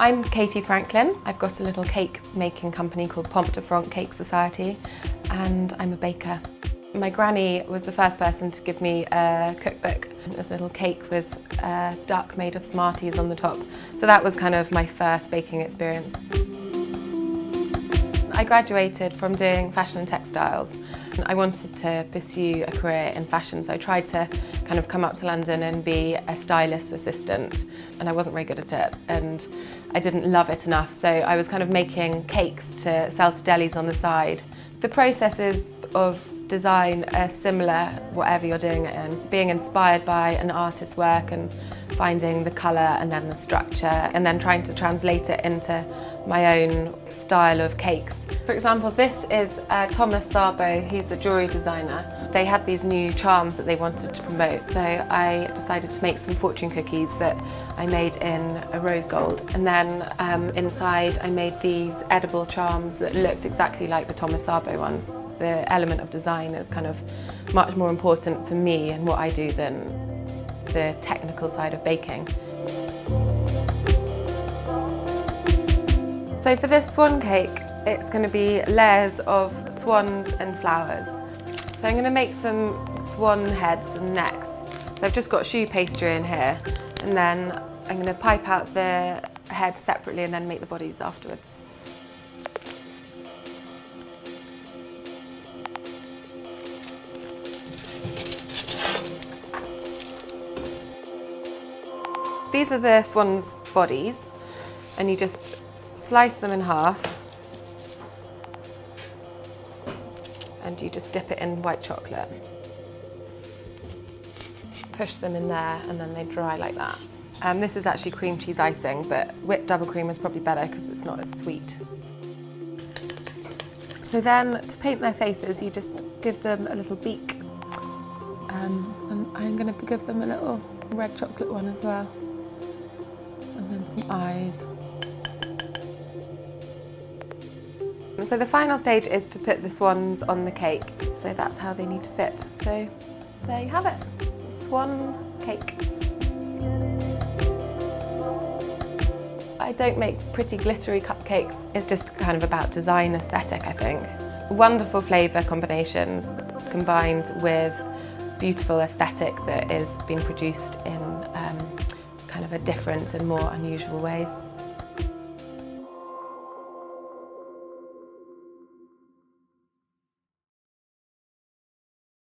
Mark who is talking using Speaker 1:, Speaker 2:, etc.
Speaker 1: I'm Katie Franklin. I've got a little cake making company called Pomp de Franc Cake Society and I'm a baker. My granny was the first person to give me a cookbook. A little cake with a duck made of Smarties on the top. So that was kind of my first baking experience. I graduated from doing fashion and textiles. And I wanted to pursue a career in fashion, so I tried to kind of come up to London and be a stylist assistant, and I wasn't very good at it, and I didn't love it enough, so I was kind of making cakes to sell to delis on the side. The processes of design are similar whatever you're doing it in. Being inspired by an artist's work and finding the colour and then the structure and then trying to translate it into my own style of cakes. For example, this is uh, Thomas Sabo, he's a jewellery designer. They had these new charms that they wanted to promote, so I decided to make some fortune cookies that I made in a rose gold. And then um, inside I made these edible charms that looked exactly like the Thomas Sabo ones. The element of design is kind of much more important for me and what I do than the technical side of baking. So for this swan cake, it's going to be layers of swans and flowers. So I'm going to make some swan heads and necks. So I've just got choux pastry in here and then I'm going to pipe out the heads separately and then make the bodies afterwards. These are the swan's bodies and you just slice them in half and you just dip it in white chocolate. Push them in there and then they dry like that. Um, this is actually cream cheese icing, but whipped double cream is probably better because it's not as sweet. So then to paint their faces, you just give them a little beak. Um, and I'm going to give them a little red chocolate one as well. And then some eyes. So the final stage is to put the swans on the cake. So that's how they need to fit. So there you have it, swan cake. I don't make pretty glittery cupcakes. It's just kind of about design aesthetic, I think. Wonderful flavour combinations combined with beautiful aesthetic that is being produced in um, kind of a different and more unusual ways.